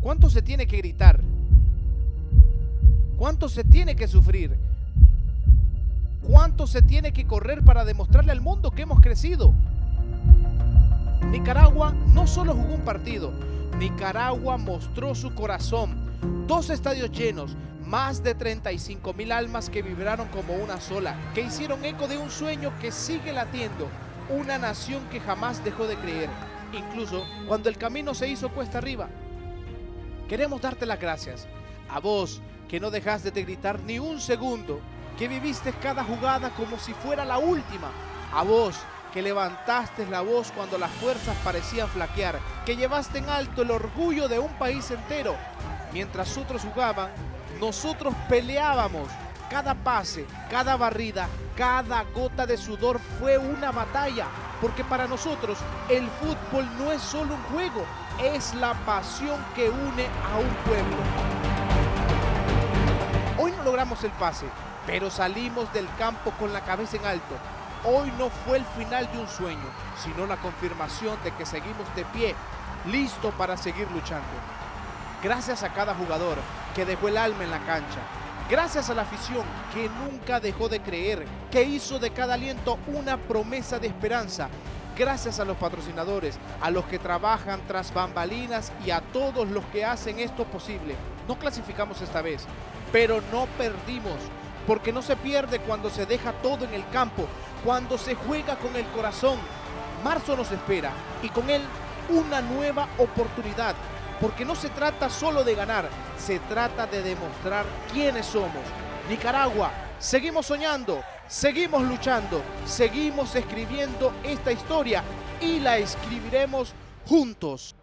¿Cuánto se tiene que gritar? ¿Cuánto se tiene que sufrir? ¿Cuánto se tiene que correr para demostrarle al mundo que hemos crecido? Nicaragua no solo jugó un partido, Nicaragua mostró su corazón. Dos estadios llenos, más de 35 mil almas que vibraron como una sola, que hicieron eco de un sueño que sigue latiendo, una nación que jamás dejó de creer, incluso cuando el camino se hizo cuesta arriba. Queremos darte las gracias a vos que no dejaste de gritar ni un segundo, que viviste cada jugada como si fuera la última, a vos que levantaste la voz cuando las fuerzas parecían flaquear, que llevaste en alto el orgullo de un país entero. Mientras otros jugaban, nosotros peleábamos. Cada pase, cada barrida, cada gota de sudor fue una batalla, porque para nosotros el fútbol no es solo un juego, es la pasión que une a un pueblo. Hoy no logramos el pase, pero salimos del campo con la cabeza en alto. Hoy no fue el final de un sueño, sino la confirmación de que seguimos de pie, listo para seguir luchando. Gracias a cada jugador que dejó el alma en la cancha. Gracias a la afición que nunca dejó de creer, que hizo de cada aliento una promesa de esperanza. Gracias a los patrocinadores, a los que trabajan tras bambalinas y a todos los que hacen esto posible. No clasificamos esta vez, pero no perdimos, porque no se pierde cuando se deja todo en el campo, cuando se juega con el corazón. Marzo nos espera y con él una nueva oportunidad, porque no se trata solo de ganar, se trata de demostrar quiénes somos. Nicaragua, seguimos soñando, seguimos luchando, seguimos escribiendo esta historia y la escribiremos juntos.